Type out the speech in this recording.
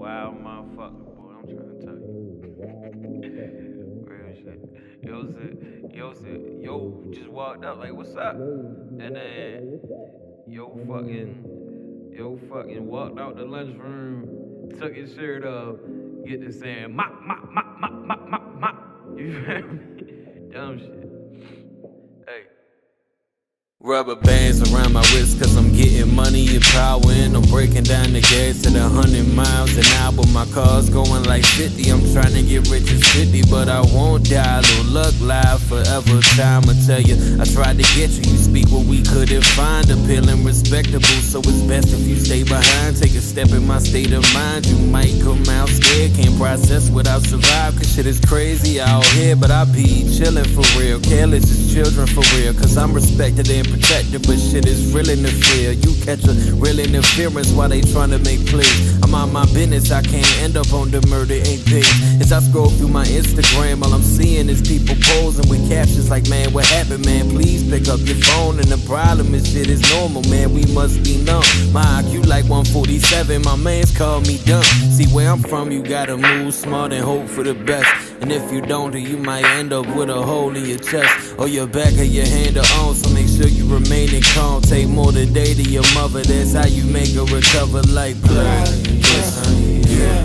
wild motherfucker, boy. I'm trying to tell you. Real shit. Yo said, yo said, yo just walked up like, what's up? And then yo fucking, yo fucking walked out the lunchroom, took his shirt off, get to saying, mop, mop, mop, mop, mop, mop, mop. You feel me? Dumb shit. Hey. Rubber bands around my wrist cause breaking down the gas at a hundred miles an hour. But my car's going like 50. I'm trying to get rich as 50, but I won't die. Low luck live forever. Time I tell you, I tried to get you. You speak what we couldn't find. Appealing respectable, so it's best if you stay behind. Take a step in my state of mind. You might come out scared, can't process I survive. Cause shit is crazy out here, but I be chillin' for real. Careless as children for real, cause I'm respected and protected, but shit is real in the field. You catch a real interference while they tryna make plays. I'm on my business, I can't end up on the murder ain't paid. As I scroll through my Instagram, all I'm seeing is people posing with captions like, man, what happened, man? Please pick up your phone. And the problem is shit is normal, man. We must be numb. My IQ like 147, my mans call me dumb. See where I'm from, you gotta move smart and hope for the best. And if you don't, then you might end up with a hole in your chest or your back or your hand or on. So make sure you remain in calm. Take more today to your mother. That's how you make her recover like. Pussy, yeah,